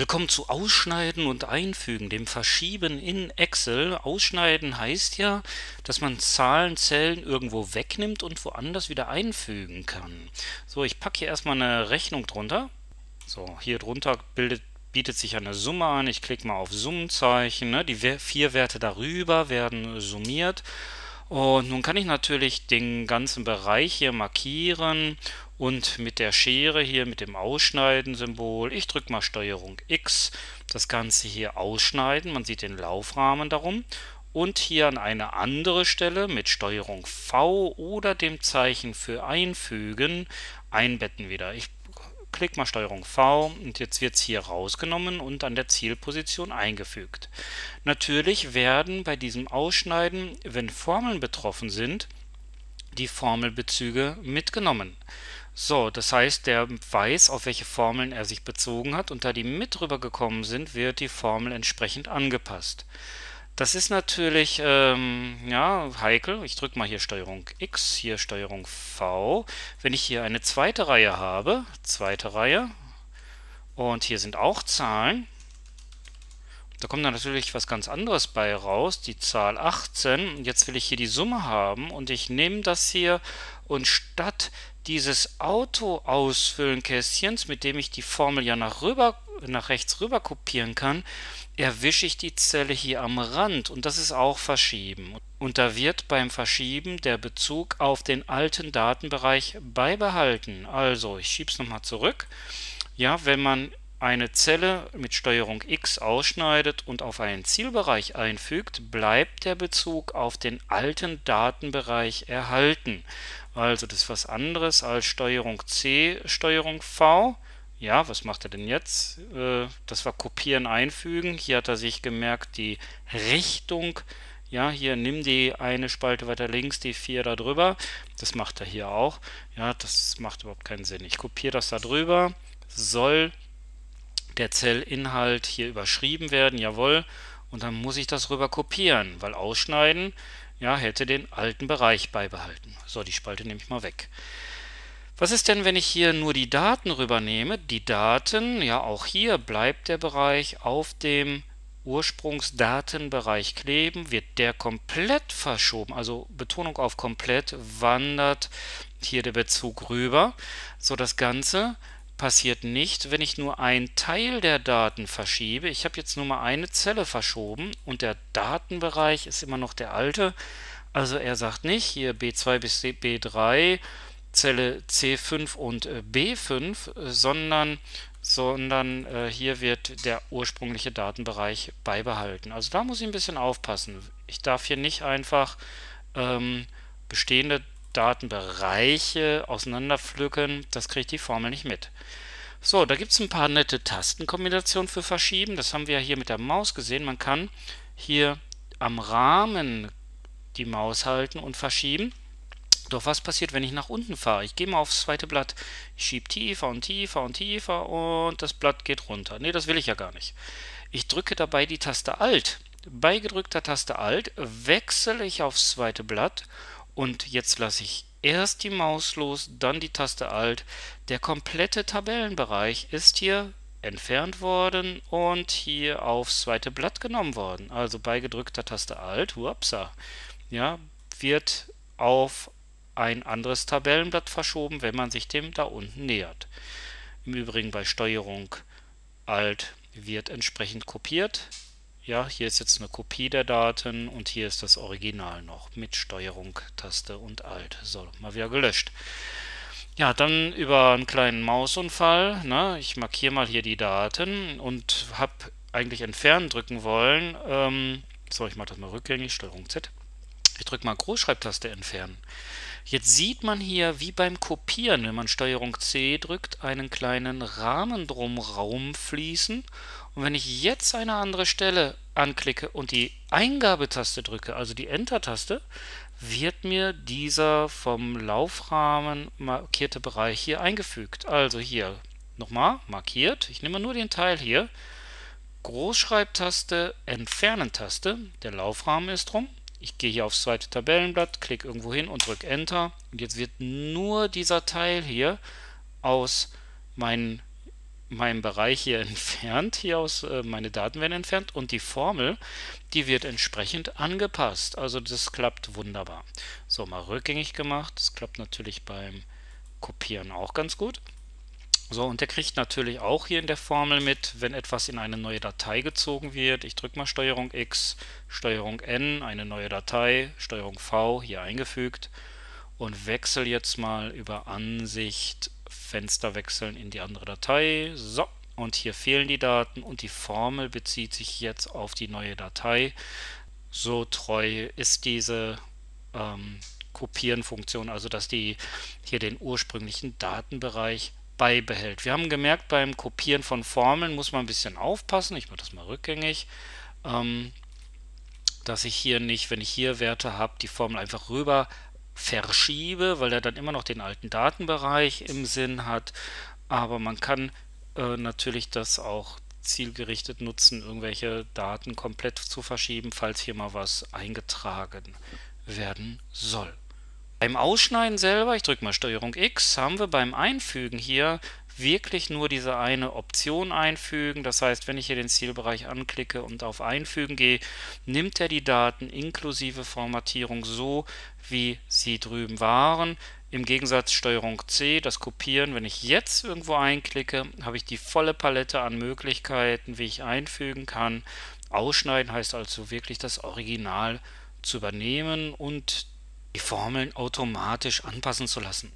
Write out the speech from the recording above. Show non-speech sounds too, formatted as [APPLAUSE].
Willkommen zu Ausschneiden und Einfügen, dem Verschieben in Excel. Ausschneiden heißt ja, dass man Zahlen, Zellen irgendwo wegnimmt und woanders wieder einfügen kann. So, ich packe hier erstmal eine Rechnung drunter. So, hier drunter bildet, bietet sich eine Summe an. Ich klicke mal auf Summenzeichen. Ne? Die vier Werte darüber werden summiert. Und nun kann ich natürlich den ganzen Bereich hier markieren und mit der Schere hier mit dem Ausschneiden-Symbol, ich drücke mal Steuerung X, das Ganze hier ausschneiden, man sieht den Laufrahmen darum. Und hier an eine andere Stelle mit Steuerung V oder dem Zeichen für einfügen einbetten wieder. Ich klicke mal Steuerung V und jetzt wird es hier rausgenommen und an der Zielposition eingefügt. Natürlich werden bei diesem Ausschneiden, wenn Formeln betroffen sind, die Formelbezüge mitgenommen. So, das heißt, der weiß, auf welche Formeln er sich bezogen hat und da die mit rübergekommen sind, wird die Formel entsprechend angepasst. Das ist natürlich ähm, ja, heikel. Ich drücke mal hier Steuerung X, hier Steuerung V. Wenn ich hier eine zweite Reihe habe, zweite Reihe, und hier sind auch Zahlen, da kommt dann natürlich was ganz anderes bei raus, die Zahl 18. Jetzt will ich hier die Summe haben und ich nehme das hier und statt dieses Auto-Ausfüllen-Kästchens, mit dem ich die Formel ja nach, rüber, nach rechts rüber kopieren kann, erwische ich die Zelle hier am Rand und das ist auch Verschieben. Und da wird beim Verschieben der Bezug auf den alten Datenbereich beibehalten. Also, ich schiebe es nochmal zurück. Ja, wenn man eine Zelle mit Steuerung X ausschneidet und auf einen Zielbereich einfügt, bleibt der Bezug auf den alten Datenbereich erhalten. Also das ist was anderes als Steuerung C, Steuerung V. Ja, was macht er denn jetzt? Äh, das war Kopieren, Einfügen. Hier hat er sich gemerkt, die Richtung ja, hier nimm die eine Spalte weiter links, die 4 da drüber. Das macht er hier auch. Ja, das macht überhaupt keinen Sinn. Ich kopiere das da drüber. Soll der Zellinhalt hier überschrieben werden, jawohl, und dann muss ich das rüber kopieren, weil ausschneiden, ja, hätte den alten Bereich beibehalten. So, die Spalte nehme ich mal weg. Was ist denn, wenn ich hier nur die Daten rübernehme? Die Daten, ja, auch hier bleibt der Bereich auf dem Ursprungsdatenbereich kleben, wird der komplett verschoben, also Betonung auf komplett, wandert hier der Bezug rüber. So, das Ganze passiert nicht, wenn ich nur einen Teil der Daten verschiebe. Ich habe jetzt nur mal eine Zelle verschoben und der Datenbereich ist immer noch der alte. Also er sagt nicht hier B2 bis B3, Zelle C5 und äh, B5, sondern, sondern äh, hier wird der ursprüngliche Datenbereich beibehalten. Also da muss ich ein bisschen aufpassen. Ich darf hier nicht einfach ähm, bestehende Datenbereiche auseinanderpflücken, das kriegt die Formel nicht mit. So, da gibt es ein paar nette Tastenkombinationen für Verschieben. Das haben wir ja hier mit der Maus gesehen. Man kann hier am Rahmen die Maus halten und verschieben. Doch was passiert, wenn ich nach unten fahre? Ich gehe mal aufs zweite Blatt, ich schiebe tiefer und tiefer und tiefer und das Blatt geht runter. Ne, das will ich ja gar nicht. Ich drücke dabei die Taste Alt. Bei gedrückter Taste Alt wechsle ich aufs zweite Blatt und jetzt lasse ich erst die Maus los, dann die Taste Alt. Der komplette Tabellenbereich ist hier entfernt worden und hier aufs zweite Blatt genommen worden. Also bei gedrückter Taste Alt, upsa, ja, wird auf ein anderes Tabellenblatt verschoben, wenn man sich dem da unten nähert. Im Übrigen bei Steuerung Alt wird entsprechend kopiert ja, hier ist jetzt eine Kopie der Daten und hier ist das Original noch mit Steuerung, Taste und Alt. So, mal wieder gelöscht. Ja, dann über einen kleinen Mausunfall. Ne? Ich markiere mal hier die Daten und habe eigentlich entfernen drücken wollen. Ähm, so, ich mache das mal rückgängig, Steuerung Z. Ich drücke mal Großschreibtaste entfernen. Jetzt sieht man hier, wie beim Kopieren, wenn man Steuerung C drückt, einen kleinen Rahmen drumherum fließen und wenn ich jetzt eine andere Stelle anklicke und die Eingabetaste drücke, also die Enter-Taste, wird mir dieser vom Laufrahmen markierte Bereich hier eingefügt. Also hier nochmal markiert. Ich nehme nur den Teil hier. Großschreibtaste, Entfernen-Taste. Der Laufrahmen ist drum. Ich gehe hier aufs zweite Tabellenblatt, klicke irgendwo hin und drücke Enter. Und jetzt wird nur dieser Teil hier aus meinen meinem Bereich hier [LAUGHS] entfernt, hier aus äh, meine Daten werden entfernt und die Formel, die wird entsprechend angepasst. Also das klappt wunderbar. So, mal rückgängig gemacht. Das klappt natürlich beim Kopieren auch ganz gut. So, und der kriegt natürlich auch hier in der Formel mit, wenn etwas in eine neue Datei gezogen wird. Ich drücke mal STRG X, STRG N, eine neue Datei, STRG V hier eingefügt und wechsle jetzt mal über Ansicht Fenster wechseln in die andere Datei. So, und hier fehlen die Daten und die Formel bezieht sich jetzt auf die neue Datei. So treu ist diese ähm, Kopieren-Funktion, also dass die hier den ursprünglichen Datenbereich beibehält. Wir haben gemerkt, beim Kopieren von Formeln muss man ein bisschen aufpassen. Ich mache das mal rückgängig. Ähm, dass ich hier nicht, wenn ich hier Werte habe, die Formel einfach rüber verschiebe, weil er dann immer noch den alten Datenbereich im Sinn hat. Aber man kann äh, natürlich das auch zielgerichtet nutzen, irgendwelche Daten komplett zu verschieben, falls hier mal was eingetragen werden soll. Beim Ausschneiden selber, ich drücke mal STRG X, haben wir beim Einfügen hier wirklich nur diese eine Option einfügen. Das heißt, wenn ich hier den Zielbereich anklicke und auf Einfügen gehe, nimmt er die Daten inklusive Formatierung so, wie sie drüben waren. Im Gegensatz STRG C, das Kopieren, wenn ich jetzt irgendwo einklicke, habe ich die volle Palette an Möglichkeiten, wie ich einfügen kann. Ausschneiden heißt also wirklich das Original zu übernehmen und die Formeln automatisch anpassen zu lassen.